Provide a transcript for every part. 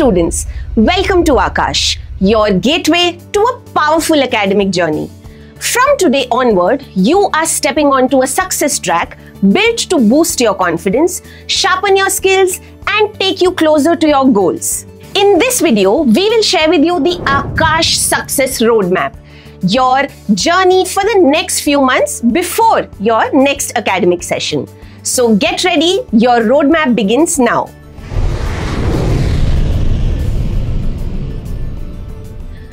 students, welcome to Aakash, your gateway to a powerful academic journey. From today onward, you are stepping onto a success track built to boost your confidence, sharpen your skills, and take you closer to your goals. In this video, we will share with you the Aakash Success Roadmap, your journey for the next few months before your next academic session. So get ready, your roadmap begins now.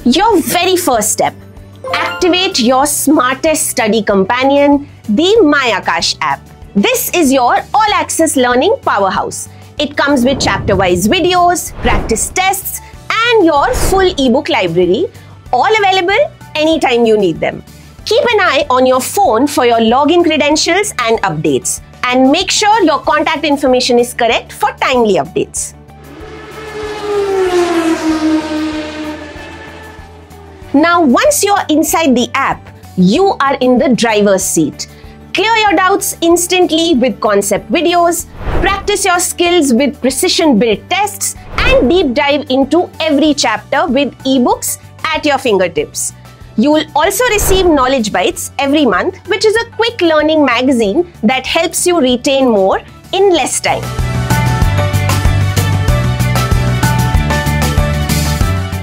Your very first step activate your smartest study companion, the MyAakash app. This is your all access learning powerhouse. It comes with chapter wise videos, practice tests, and your full ebook library, all available anytime you need them. Keep an eye on your phone for your login credentials and updates, and make sure your contact information is correct for timely updates. Now, once you're inside the app, you are in the driver's seat. Clear your doubts instantly with concept videos, practice your skills with precision built tests, and deep dive into every chapter with ebooks at your fingertips. You will also receive Knowledge Bites every month, which is a quick learning magazine that helps you retain more in less time.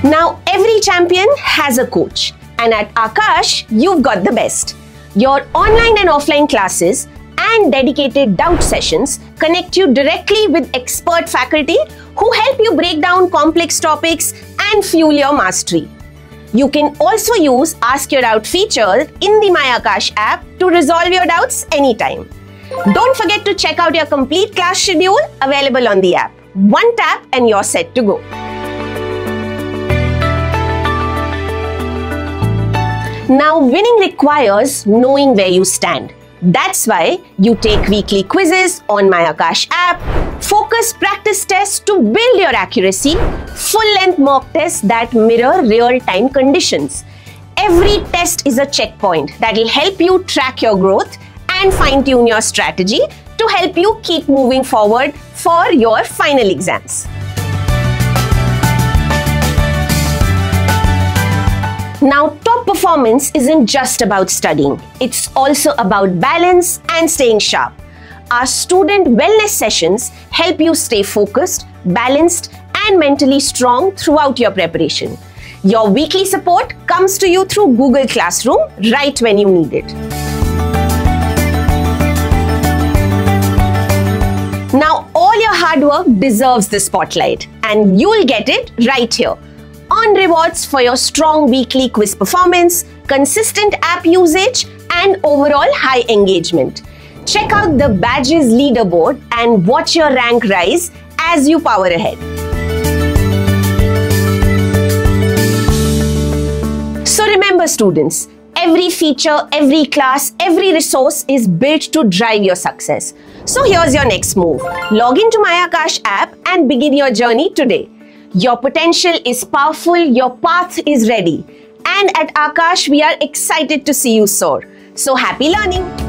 Now, every champion has a coach, and at Aakash, you've got the best. Your online and offline classes and dedicated doubt sessions connect you directly with expert faculty who help you break down complex topics and fuel your mastery. You can also use Ask Your Doubt feature in the MyAakash app to resolve your doubts anytime. Don't forget to check out your complete class schedule available on the app. One tap and you're set to go. Now, winning requires knowing where you stand. That's why you take weekly quizzes on MyAakash app, focus practice tests to build your accuracy, full-length mock tests that mirror real-time conditions. Every test is a checkpoint that will help you track your growth and fine-tune your strategy to help you keep moving forward for your final exams. Now, top performance isn't just about studying, it's also about balance and staying sharp. Our student wellness sessions help you stay focused, balanced, and mentally strong throughout your preparation. Your weekly support comes to you through Google Classroom right when you need it. Now, all your hard work deserves the spotlight, and you'll get it right here Earn rewards for your strong weekly quiz performance, consistent app usage, and overall high engagement. Check out the Badges leaderboard and watch your rank rise as you power ahead. So remember, students, every feature, every class, every resource is built to drive your success. So here's your next move. Log into MyAakash app and begin your journey today. Your potential is powerful, your path is ready. And at Aakash, we are excited to see you soar. So happy learning!